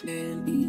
Feliz.